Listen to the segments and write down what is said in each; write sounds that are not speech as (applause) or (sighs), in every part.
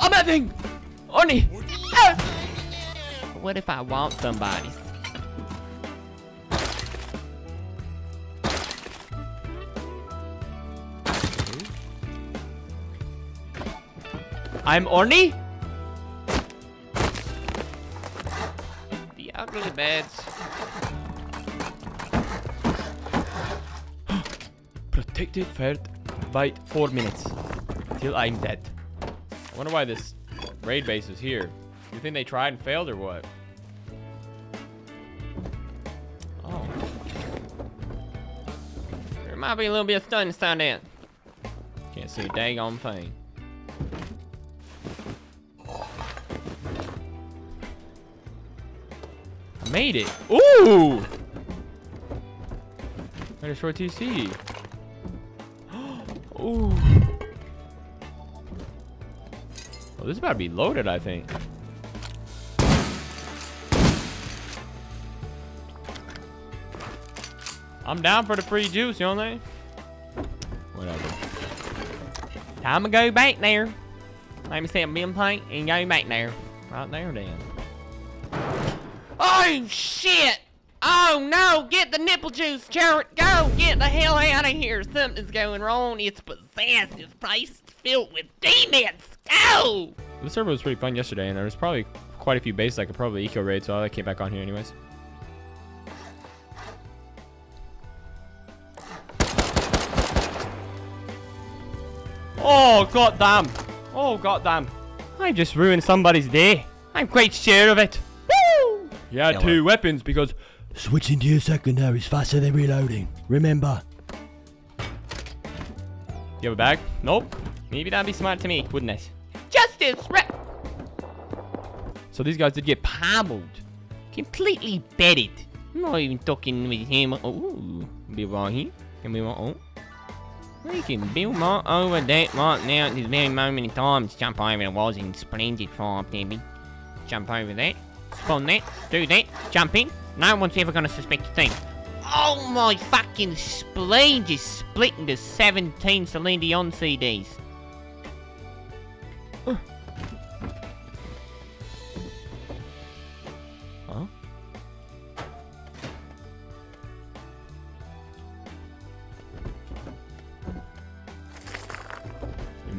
I'm having. Arnie. Ah! What if I want somebody? I'm Orny? The ugly beds. Protected first bite four minutes. Till I'm dead. I wonder why this raid base is here. You think they tried and failed or what? Oh. There might be a little bit of stun down there. Can't see a dang on thing. I made it. Ooh! Made a short TC. (gasps) Ooh. Well, this is about to be loaded, I think. I'm down for the free juice, you know what I mean? Whatever. Time to go back there. Let me see a bin plate and go back there. Right there then. Oh, shit! Oh, no! Get the nipple juice, Jarrett! Go! Get the hell out of here! Something's going wrong. It's possessed. This place is filled with demons! Go! The server was pretty fun yesterday, and there was probably quite a few bases I could probably eco raid, so I came back on here anyways. Oh, goddamn. Oh, goddamn. I just ruined somebody's day. I'm quite sure of it. Woo! He had Hello. two weapons because... Switching to your secondary is faster than reloading. Remember. You have a bag? Nope. Maybe that'd be smart to me, wouldn't it? Justice! So these guys did get pummeled. Completely bedded. I'm not even talking with him. Oh, be right here. Can we want... Oh. We can build right over that right now at this very moment in time. Just jump over the walls in splendid form, baby. Jump over that. Spawn that. Do that. Jump in. No one's ever gonna suspect a thing. Oh my fucking spleen just split into 17 Celine Dion CDs.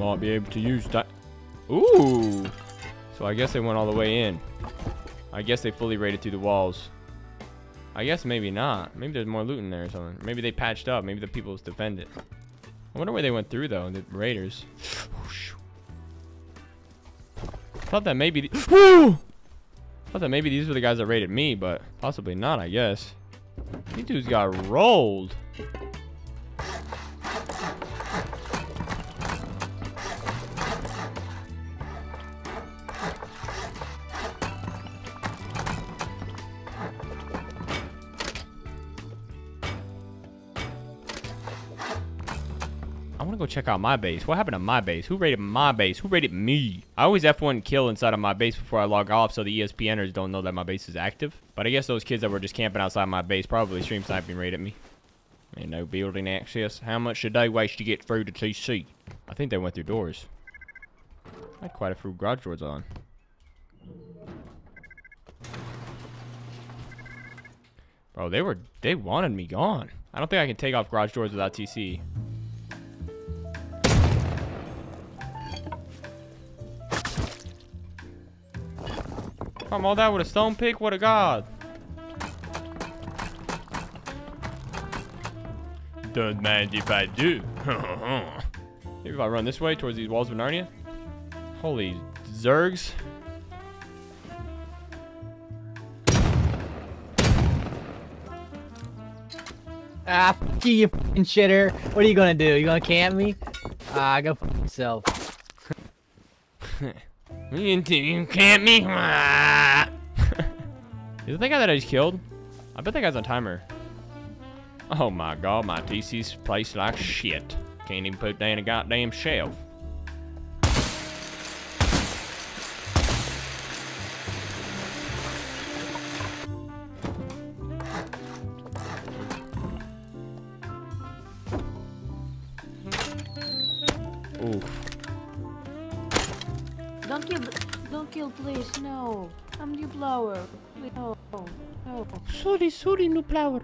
Might be able to use that. Ooh! So I guess they went all the way in. I guess they fully raided through the walls. I guess maybe not. Maybe there's more loot in there or something. Maybe they patched up. Maybe the people defend. I wonder where they went through though, the raiders. (sighs) Thought that maybe. (gasps) Woo! Thought that maybe these were the guys that raided me, but possibly not. I guess. These dudes got rolled. Go check out my base. What happened to my base? Who raided my base? Who raided me? I always F1 kill inside of my base before I log off so the ESPNers don't know that my base is active. But I guess those kids that were just camping outside my base probably stream sniping raided me. And no building access. How much should they waste to get through to TC? I think they went through doors. I had quite a few garage doors on. Bro, they were they wanted me gone. I don't think I can take off garage doors without TC. Come all that with a stone pick? What a god. Don't mind if I do. (laughs) Maybe if I run this way towards these walls of Narnia. Holy zergs. Ah, f you, you fucking shitter. What are you gonna do? You gonna camp me? Ah, go fuck yourself. You can't me. (laughs) Is that the guy that I just killed? I bet that guy's on timer. Oh my god, my TC's placed like shit. Can't even put down a goddamn shelf. Sorry, sorry, new flower.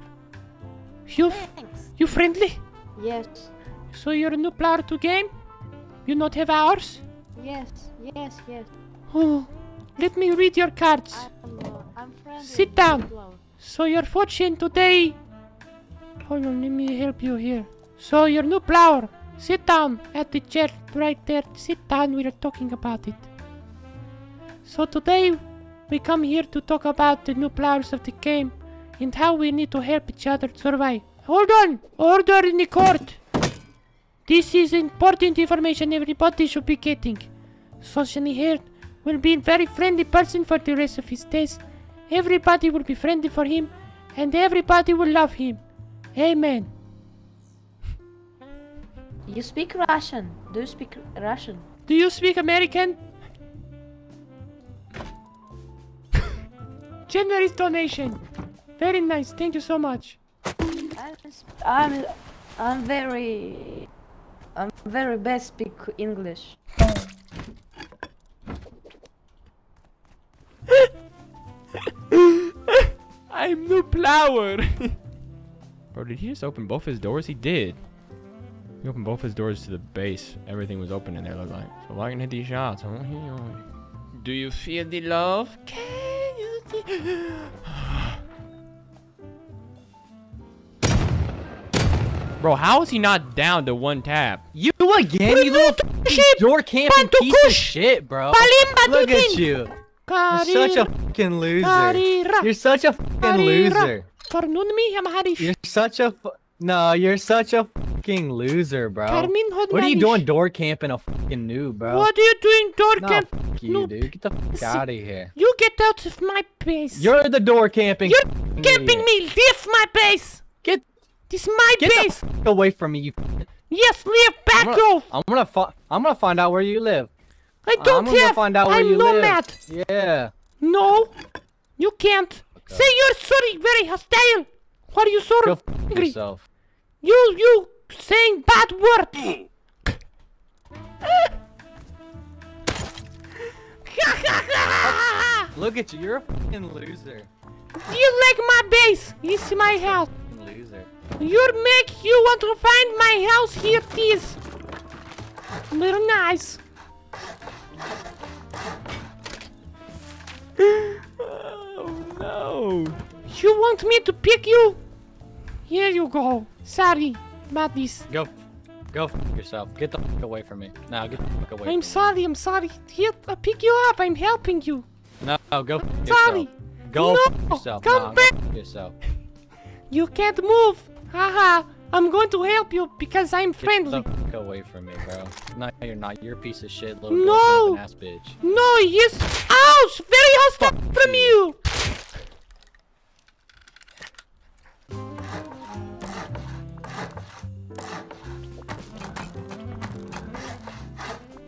You, Thanks. you friendly? Yes, So you're a new player to game? You not have hours? yes, yes, yes. Oh, let me read your cards. I'm, uh, I'm friendly. Sit down. So your fortune today. Hold on, let me help you here. So your new flower. Sit down at the chair right there. Sit down. We are talking about it. So today we come here to talk about the new flowers of the game and how we need to help each other survive. Hold on. Order in the court. This is important information everybody should be getting. Socially here will be a very friendly person for the rest of his days. Everybody will be friendly for him, and everybody will love him. Amen. You speak Russian. Do you speak Russian? Do you speak American? (laughs) Generous donation. Very nice. Thank you so much. I'm, s- I'm, I'm very, I'm very bad speak English. I'm the flower. Bro, did he just open both his doors? He did. He opened both his doors to the base. Everything was open in there, looked like. So I can hit these shots. Do you feel the love? Can you Bro, how is he not down to one tap? You again, you little shit! door camping piece of shit, bro. Look at you. You're such a fucking loser. You're such a fucking loser. Karnun mi ya. You're such a no. You're such a fucking loser, bro. What are you doing door camping a fucking noob, bro? What are you doing, door No, camp? fuck you, noob. dude. Get the fuck out of here. You get out of my base. You're the door camping. You're camping idiot. me. Leave my base. Get This is my get base. the fuck away from me. You. yes, leave back I'm gonna, off. I'm gonna fi- I'm gonna find out where you live. I don't I'm gonna have. find out where I'm you nomad. live. Yeah. No, you can't. Say you're sorry, very hostile. Why are you so Go f- yourself. You, you saying bad words. (laughs) (laughs) Look at you. You're a fucking loser. you like my base? It's my house. Loser. You make you want to find my house here it is. Very nice. oh no. You want me to pick you? Here you go. Sorry, Mattis. Go, go f- yourself. Get the fuck away from me. Now get the fuck away. I'm sorry, I'm sorry. Here, I'll pick you up. I'm helping you. No, go f- Sorry. yourself. Go No, f- yourself. come Nah, back. Go f- yourself. You can't move. Haha. I'm going to help you because I'm friendly. Get the fuck away from me, bro. No, you're not. You're a piece of shit, little No. ass bitch. No, yes. Ouch! Very hostile from you.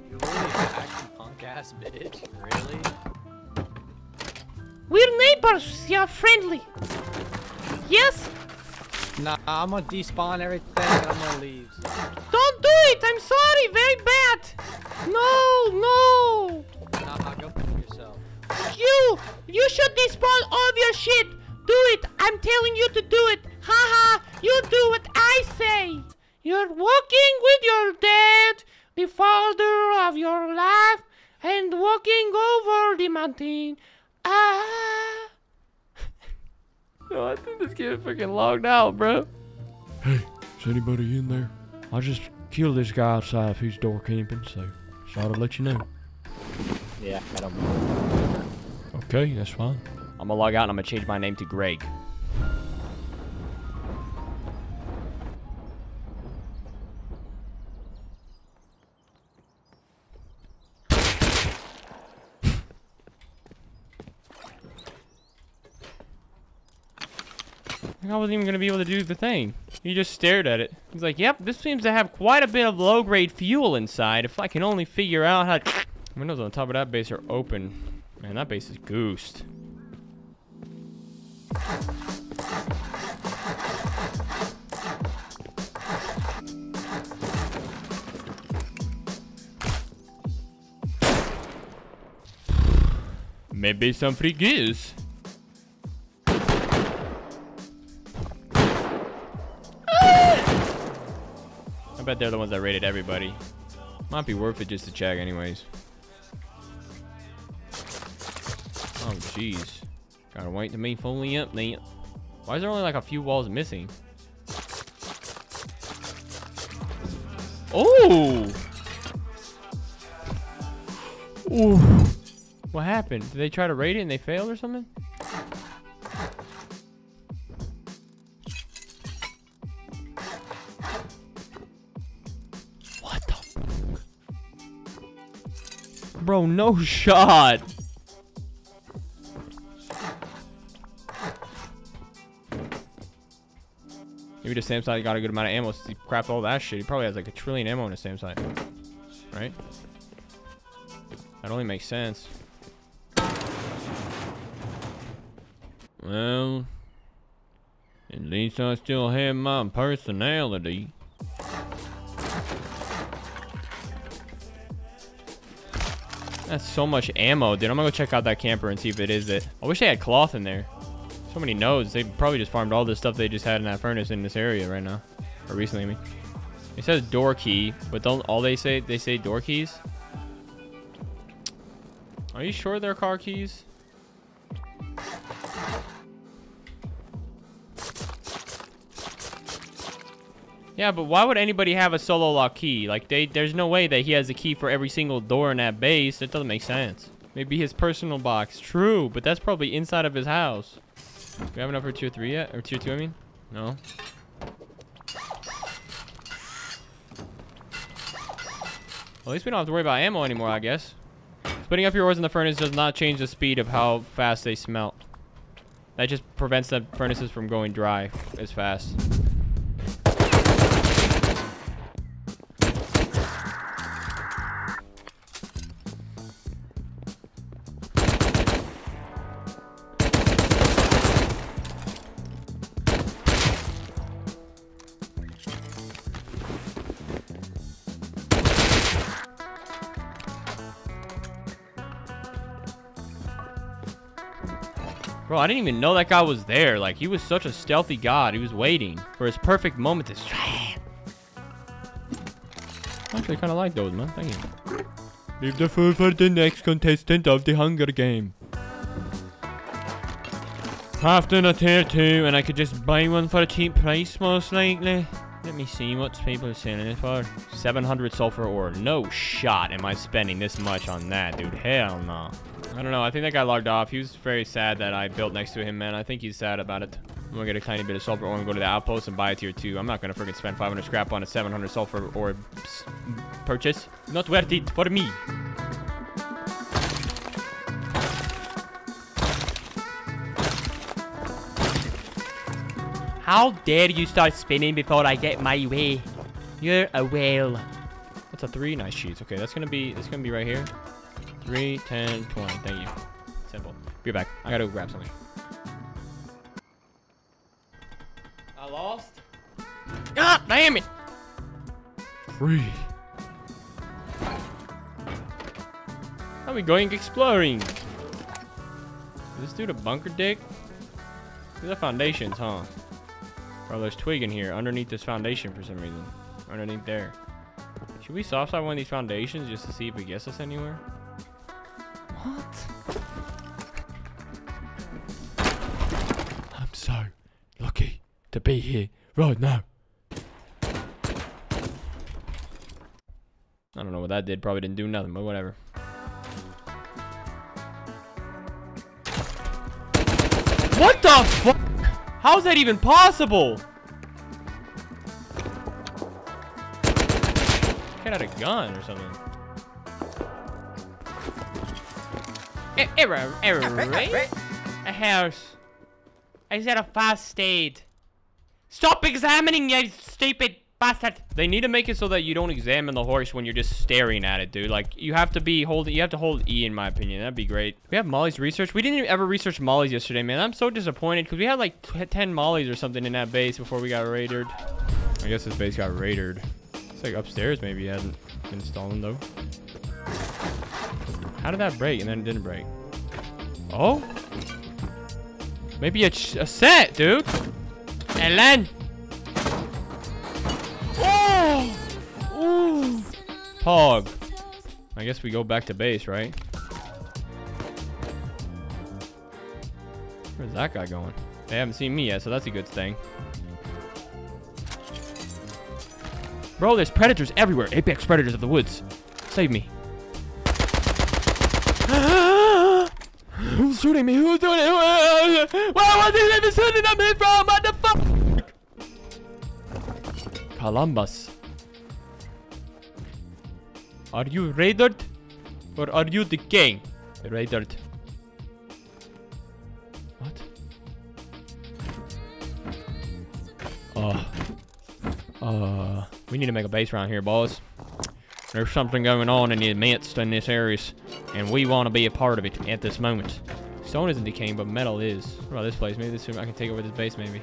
You really punk ass bitch. Really? We're neighbors. You're friendly. Yes? Nah, I'm gonna despawn everything and I'm gonna leave. Don't do it. I'm sorry. Very bad. No, no. Nah, go yourself. You, you should despawn all of your shit. Do it. I'm telling you to do it. Haha. -Ha, you do what I say. You're walking with your dad, the father of your life, and walking over the mountain. Ah. No, I think this kid is freaking logged out, bro. Hey, is anybody in there? I just killed this guy outside if he's door camping, so thought I'd let you know. Yeah, I don't. Okay, that's fine. I'm gonna log out and I'm gonna change my name to Greg. I wasn't even gonna be able to do the thing. He just stared at it. He's like, "Yep, this seems to have quite a bit of low-grade fuel inside. If I can only figure out how." To... (coughs) Windows on top of that base are open. Man, that base is goosed. (sighs) Maybe some free gears. Bet they're the ones that rated everybody. Might be worth it just to check anyways. Oh, jeez. Gotta wait to me fully up. Why is there only like a few walls missing? Oh! Ooh. What happened? Did they try to raid it and they failed or something? Bro, no shot. Maybe the SAM got a good amount of ammo he crapped all that shit. He probably has like a trillion ammo in the SAM. Right? That only makes sense. Well, at least I still have my personality. That's so much ammo, dude. I'm gonna go check out that camper and see if it is it. I wish they had cloth in there. So many nodes. They probably just farmed all this stuff they just had in that furnace in this area right now. Or recently, I mean. It says door key, but don't all they say, they say door keys? Are you sure they're car keys? Yeah, but why would anybody have a solo lock key? Like, they, there's no way that he has a key for every single door in that base. That doesn't make sense. Maybe his personal box. True, but that's probably inside of his house. Do we have enough for tier 3 yet? Or tier 2, I mean? No. At least we don't have to worry about ammo anymore, I guess. Splitting up your ores in the furnace does not change the speed of how fast they smelt. That just prevents the furnaces from going dry as fast. I didn't even know that guy was there. Like, he was such a stealthy god. He was waiting for his perfect moment to strike. Actually, kind of like those, man. Thank you. Leave the food for the next contestant of the Hunger Game. Crafting a tier 2, and I could just buy one for a cheap price, most likely. Let me see what people are selling it for. 700 sulfur ore. No shot am I spending this much on that, dude. Hell no. I don't know. I think that guy logged off. He was very sad that I built next to him, man. I think he's sad about it. I'm gonna get a tiny bit of sulfur ore and go to the outpost and buy a tier 2. I'm not gonna freaking spend 500 scrap on a 700 sulfur ore purchase. Not worth it for me. How dare you start spinning before I get my way? You're a whale. That's a three. Nice sheets. Okay, that's gonna be. That's gonna be right here. Three, 10, 20. Thank you. Simple. Be back. I gotta go grab something. I lost. God damn it! Free. Are we going exploring? Is this dude a bunker dick? These are foundations, huh? Bro, there's twig in here underneath this foundation for some reason. Underneath there. Should we soft side one of these foundations just to see if it gets us anywhere? What? I'm so lucky to be here right now. I don't know what that did. Probably didn't do nothing, but whatever. What the fuck? How's that even possible? Get out a gun or something. Error, error, right? A house. I said a fast aid. Stop examining, you stupid bastard. They need to make it so that you don't examine the horse when you're just staring at it, dude. Like, you have to be holding, you have to hold E in my opinion. That'd be great. We have Molly's research. We didn't even ever research Molly's yesterday, man. I'm so disappointed because we had like 10 Molly's or something in that base before we got raided. I guess this base got raided. It's like upstairs maybe it hasn't been stolen though. How did that break and then it didn't break? Oh? Maybe a, a set, dude. And then. Oh! Ooh. Pog. I guess we go back to base, right? Where's that guy going? They haven't seen me yet, so that's a good thing. Bro, there's predators everywhere. Apex predators of the woods. Save me. Shooting me? Who's doing it? Where was he even shooting at me from? What the fuck? Columbus. Are you raided? Or are you the king? Raided. What? Oh. Uh, we need to make a base around here, boys. There's something going on in the midst in this area, and we want to be a part of it at this moment. Stone isn't decaying, but metal is. What about this place? Maybe this room, I can take over this base, maybe.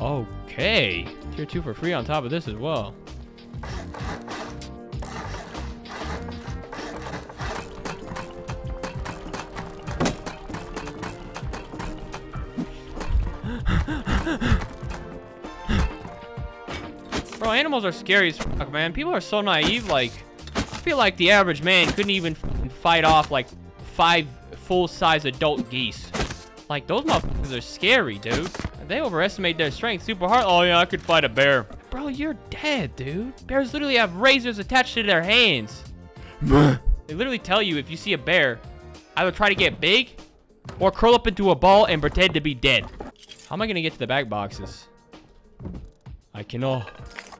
Okay. Tier 2 for free on top of this as well. Bro, animals are scary as fuck, man. People are so naive. Like, feel like the average man couldn't even fight off like five full-size adult geese. Like, those motherfuckers are scary, dude. They overestimate their strength super hard. Oh, yeah, I could fight a bear. Bro, you're dead, dude. Bears literally have razors attached to their hands. (laughs) they literally tell you if you see a bear, either try to get big or curl up into a ball and pretend to be dead. How am I going to get to the back boxes? I cannot.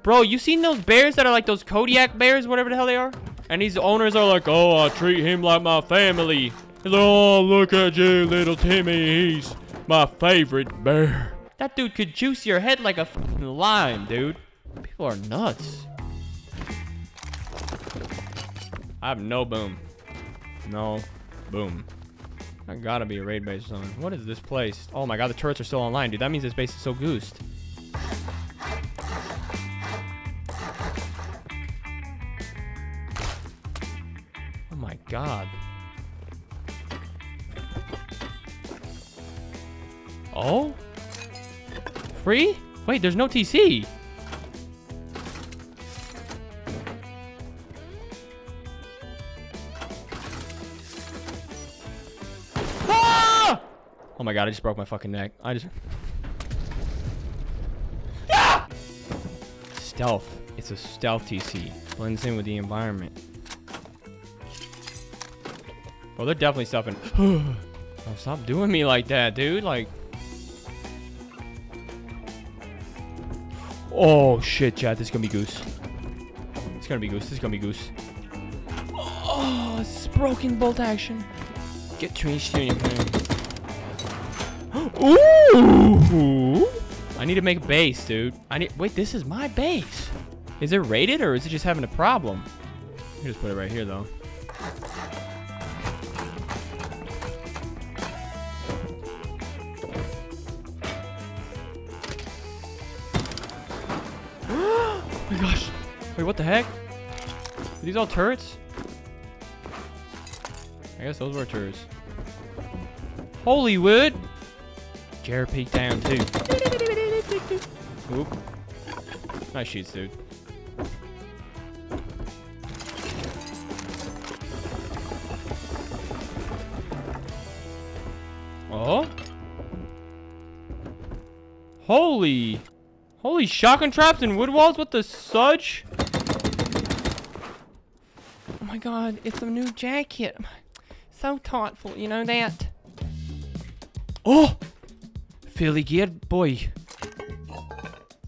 Bro, you seen those bears that are like those Kodiak bears, whatever the hell they are? And these owners are like, oh, I treat him like my family. Oh, look at you, little Timmy. He's my favorite bear. That dude could juice your head like a lime, dude. People are nuts. I have no boom. No boom. I gotta be a raid base something. What is this place? Oh my god, the turrets are still online, dude. That means this base is so goosed. God. Oh? Free? Wait, there's no TC. Ah! Oh my god, I just broke my fucking neck. I just... Ah! Stealth. It's a stealth TC. Blends in with the environment. Well, they're definitely stuffing. (sighs) oh, stop doing me like that, dude. Like... Oh, shit, chat. This is gonna be Goose. It's gonna be Goose. This is gonna be Goose. Oh, is broken bolt action. Get traced in your. (gasps) Ooh! I need to make a base, dude. I need. Wait, this is my base. Is it rated or is it just having a problem? Just put it right here, though. Gosh. Wait, what the heck? Are these all turrets? I guess those were turrets. Hollywood! Jared peeked down too. Oop. Nice shoots, dude. Oh? Holy! Holy shotgun traps and wood walls with the sudge? Oh my god, it's a new jacket. So thoughtful, you know that? Oh! Philly geared boy.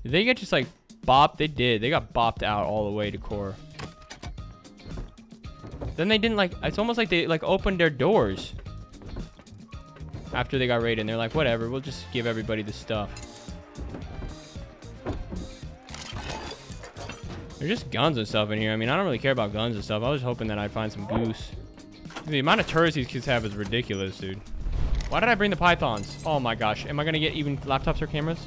Did they get just like bopped? They did. They got bopped out all the way to core. Then they didn't like, it's almost like they like opened their doors. After they got raided and they're like, whatever, we'll just give everybody the stuff. They're just guns and stuff in here. I mean, I don't really care about guns and stuff. I was hoping that I'd find some goose. The amount of turrets these kids have is ridiculous, dude. Why did I bring the pythons? Oh my gosh. Am I going to get even laptops or cameras?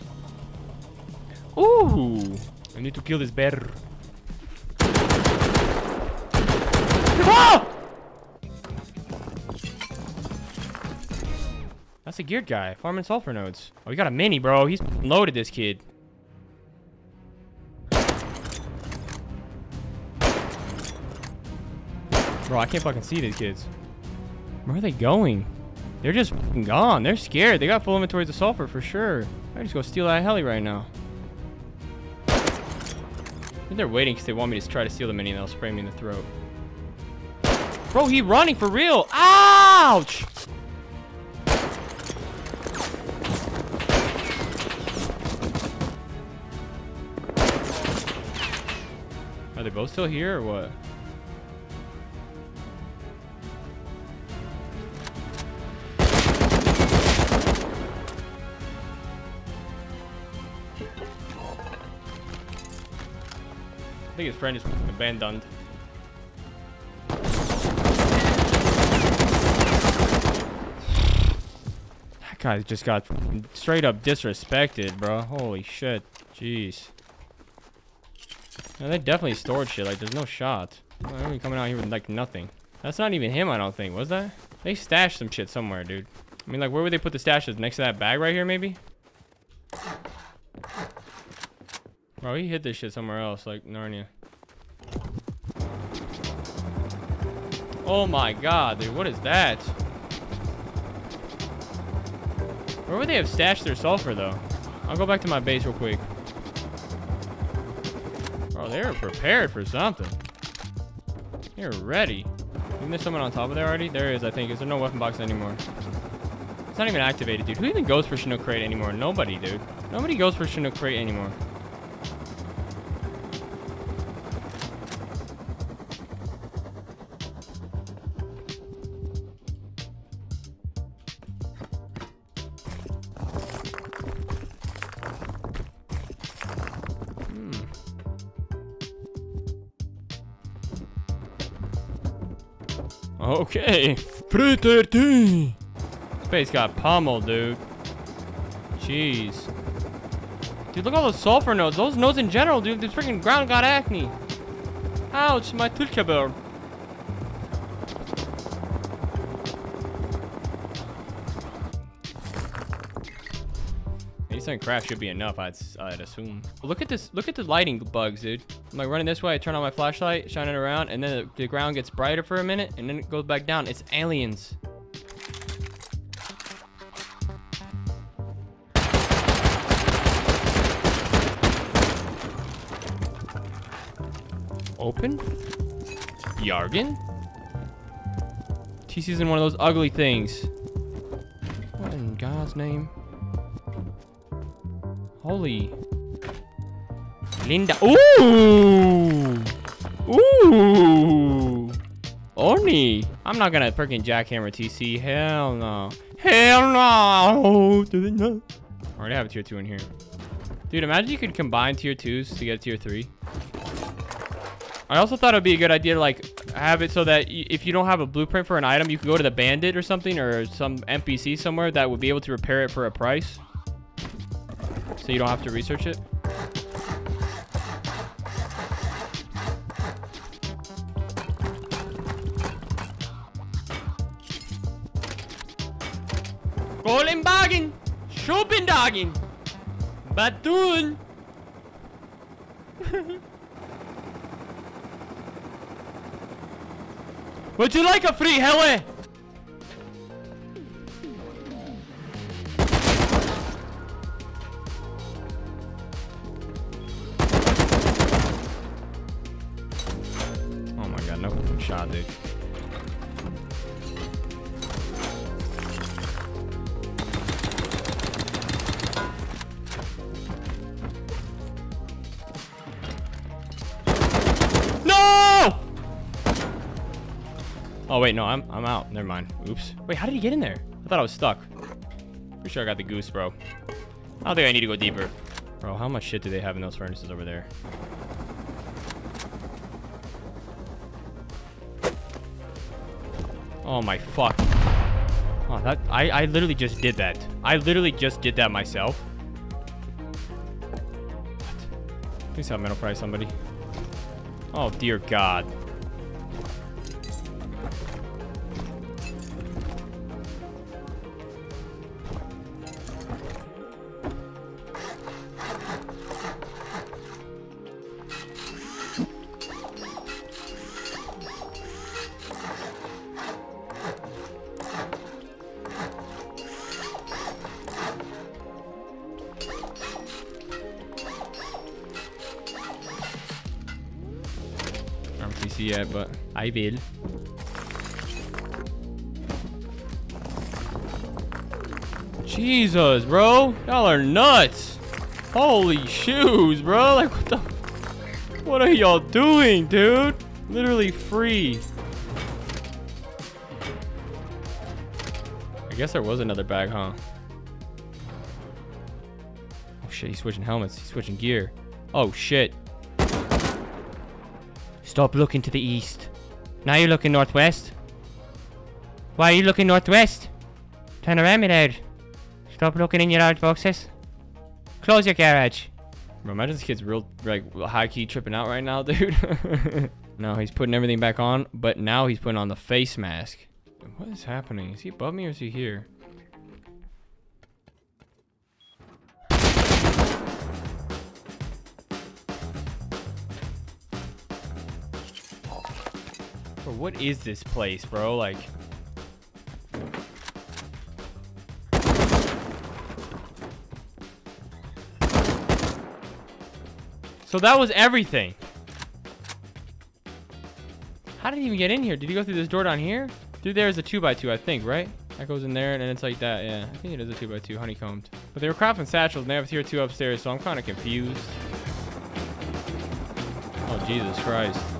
Ooh. I need to kill this bear. Ah! That's a geared guy. Farming sulfur nodes. Oh, we got a mini, bro. He's loaded this kid. Bro, I can't fucking see these kids. Where are they going? They're just gone. They're scared. They got full inventories of sulfur for sure. I just go steal that heli right now. They're waiting because they want me to try to steal the mini and they'll spray me in the throat. Bro, he running for real. Ouch! Are they both still here or what? Think his friend is abandoned. That guy just got straight up disrespected, bro. Holy shit. Jeez. Yeah, they definitely stored shit. Like, there's no shot. Are we coming out here with, like, nothing? That's not even him, I don't think. Was that? They stashed some shit somewhere, dude. I mean, like, where would they put the stashes? Next to that bag right here, maybe? Bro, he hid this shit somewhere else, like Narnia. Oh my god, dude, what is that? Where would they have stashed their sulfur, though? I'll go back to my base real quick. Bro, they were prepared for something. They're ready. Isn't there someone on top of there already? There is, I think. Is there no weapon box anymore? It's not even activated, dude. Who even goes for Chinook Crate anymore? Nobody, dude. Nobody goes for Chinook Crate anymore. Okay. 313. Space got pummeled, dude. Jeez. Dude, look at all those sulfur nodes. Those nodes in general, dude. This freaking ground got acne. Ouch, my Tulkabur. Maybe craft should be enough, I'd, I'd assume. Look at this. Look at the lighting bugs, dude. I'm like running this way. I turn on my flashlight, shine it around, and then the, the ground gets brighter for a minute, and then it goes back down. It's aliens. Open? Yargan? TC's in one of those ugly things. What in God's name? Holy. Linda. Ooh! Ooh! Oni! I'm not gonna freaking jackhammer TC. Hell no. Hell no! I already have a tier 2 in here. Dude, imagine you could combine tier 2s to get tier 3. I also thought it would be a good idea to like have it so that if you don't have a blueprint for an item, you can go to the bandit or something or some NPC somewhere that would be able to repair it for a price. So you don't have to research it. Golenbagen! Schopendagen! Batun! (laughs) Would you like a free heli? Oh wait, no, I'm I'm out. Never mind. Oops. Wait, how did he get in there? I thought I was stuck. Pretty sure I got the goose, bro. I don't think I need to go deeper. Bro, how much shit do they have in those furnaces over there? Oh my fuck. Oh, that I, I literally just did that. I literally just did that myself. What? Please have metal fry somebody. Oh dear god. But Jesus, bro. Y'all are nuts. Holy shoes, bro. Like, what the... What are y'all doing, dude? Literally free. I guess there was another bag, huh? Oh shit, he's switching helmets. He's switching gear. Oh shit. Stop looking to the east. Now you're looking northwest. Why are you looking northwest? Turn around, me lad. Stop looking in your large boxes. Close your garage. Bro, imagine this kid's real, like, high-key tripping out right now, (laughs) dude. no, he's putting everything back on, but now he's putting on the face mask. What is happening? Is he above me or is he here? What is this place, bro? Like... So that was everything. How did he even get in here? Did he go through this door down here? Through there is a 2x2, I think, right? That goes in there, and it's like that. Yeah, I think it is a 2x2, honeycombed. But they were crafting satchels, and they have tier 2 upstairs, so I'm kind of confused. Oh, Jesus Christ.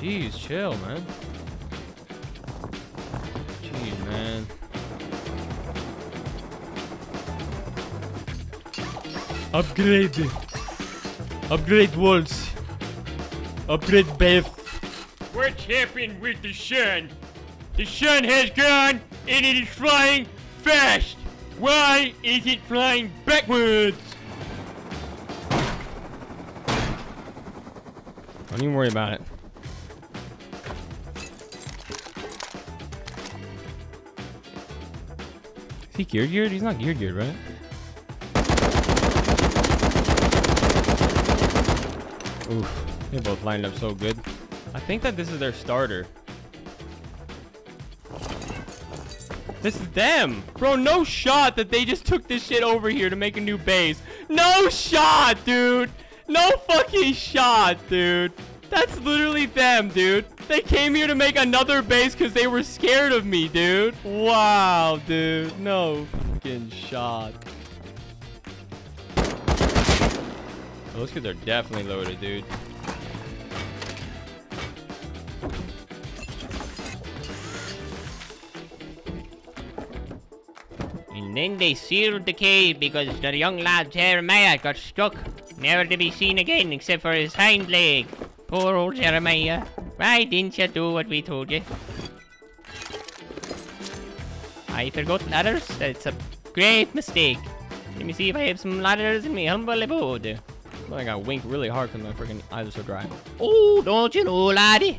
Jeez, chill, man. Jeez, man. Upgrade. Upgrade walls. Upgrade Beth. What's happened with the sun? The sun has gone and it is flying fast. Why is it flying backwards? Don't even worry about it. Is he gear geared? He's not gear geared, right? Oof. They both lined up so good. I think that this is their starter. This is them. Bro, no shot that they just took this shit over here to make a new base. No shot, dude. No fucking shot, dude. That's literally them, dude. They came here to make another base because they were scared of me, dude. Wow, dude. No fucking shot. Those kids are definitely loaded, dude. And then they sealed the cave because the young lad Jeremiah got stuck, never to be seen again except for his hind leg. Poor old Jeremiah. Why didn't you do what we told you? I forgot ladders. That's a great mistake. Let me see if I have some ladders in my humble abode. I gotta wink really hard because my freaking eyes are so dry. Oh, don't you know, laddie?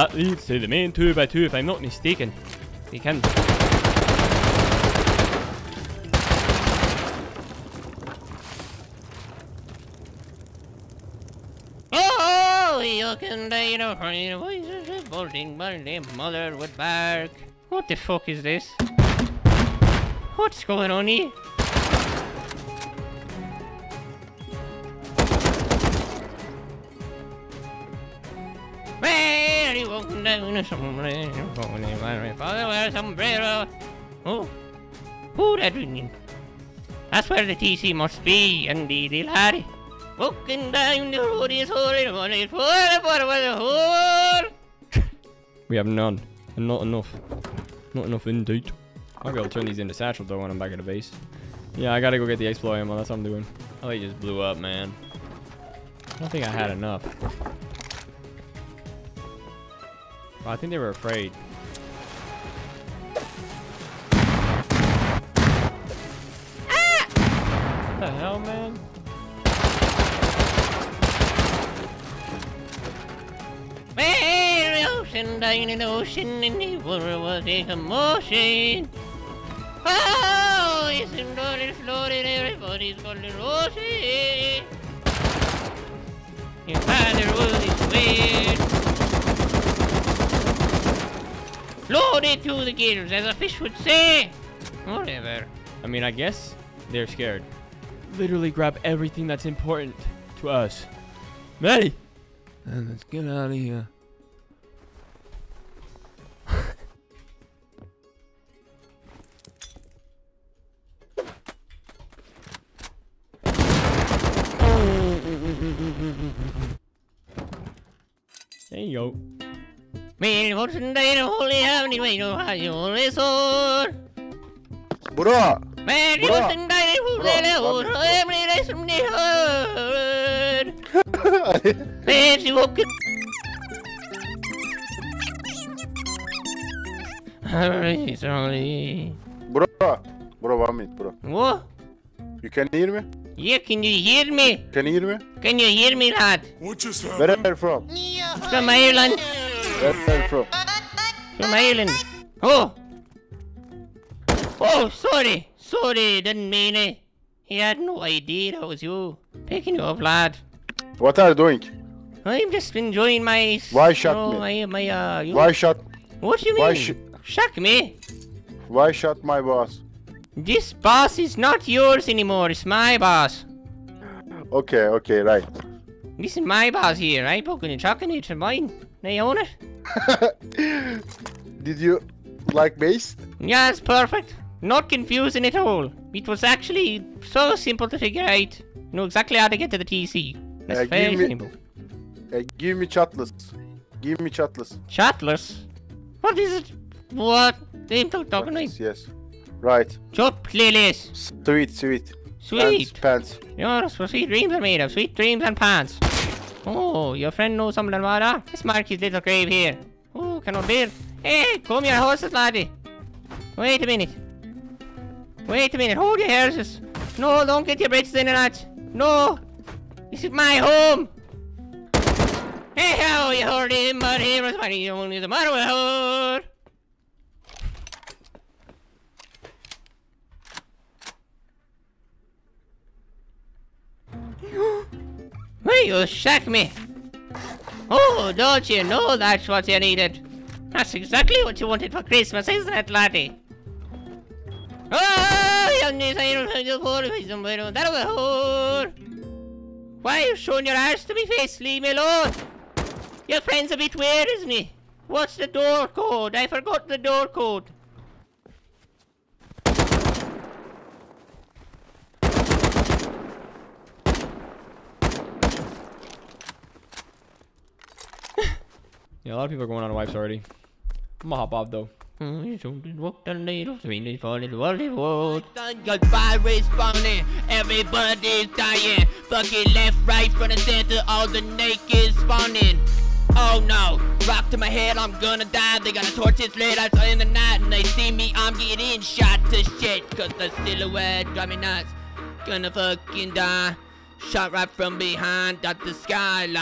That leads to the main 2x2 if I'm not mistaken. We can Oh, you can die the funny voices of bolting my mother would bark. What the fuck is this? What's going on here? Walking down a somewhere, going in my father wear a sombrero. Oh, oh, that ringing. That's where the TC must be, indeed, laddie. Walking down the road is holy money for the whole. We have none. And not enough. Not enough indeed. I'll be able to turn these into satchel though when I'm back at the base. Yeah, I gotta go get the exploit ammo. That's what I'm doing. Oh, he just blew up, man. I don't think I had enough. I think they were afraid. Ah! What the hell, man? Well, the ocean down in ocean and the water was a commotion. Oh, all falling, floating, everybody's falling, rosy. Your father was weird. Loaded to the gills, as a fish would say. Whatever. I mean, I guess they're scared. Literally grab everything that's important to us. Maddie! And let's get out of here. There you go. Men what's in the holy heaven, way no how you only saw. Bro! Man, you Bra. was in the holy Bra, heaven, bra. every day from the hood. Man, you woke Sorry, sorry. bro! Bro, one minute, bro. What? You can hear me? Yeah, can you hear me? Can you hear me? Can you hear me, lad? Where are you from? From Ireland. Where are you from? From Ireland. Oh! Oh, sorry. Sorry, didn't mean it. He had no idea that was you. Picking you up, lad. What are you doing? I'm just enjoying my... Why shot you know, me? My, my, uh... You, Why shot? What do you mean? why sh- Shock me? Why shot my boss? This boss is not yours anymore. It's my boss. Okay, okay, right. This is my boss here. I'm poking and chucking it. It's mine. It. (laughs) Did you like bass? Yes, perfect. Not confusing at all. It was actually so simple to figure out. You know exactly how to get to the TC. That's Uh, very give me- simple. Uh, give me chatless. Give me chatless. Chatless? What is it? What? They ain't talking Chatless, Yes. Right. Chop playlist. Sweet, sweet. Sweet. Pants, pants. Yeah, that's sweet dreams are made of. Sweet dreams and pants. Oh, your friend knows about that? Let's mark his little grave here. Oh, cannot bear. Hey, come your horses, laddie. Wait a minute. Wait a minute. Hold your horses. No, don't get your britches in that. No. This is my home. Hey, how you heard him, but he was. You only the matter you shock me? Oh, don't you know that's what you needed? That's exactly what you wanted for Christmas, isn't it, laddie? Oh, Why are you showing your ass to me face? Leave me alone. Your friend's a bit weird, isn't he? What's the door code? I forgot the door code. Yeah, a lot of people are going on wipes already. I'm gonna hop off though. Virus spawning, everybody's dying. Fucking left, right, front and center, all the naked spawning. Oh no, rock to my head, I'm gonna die. They got a torches lit out in the night, and they see me, I'm getting shot to shit. Cause the silhouette drive me nuts. Gonna fucking die. Shot right from behind at the skyline.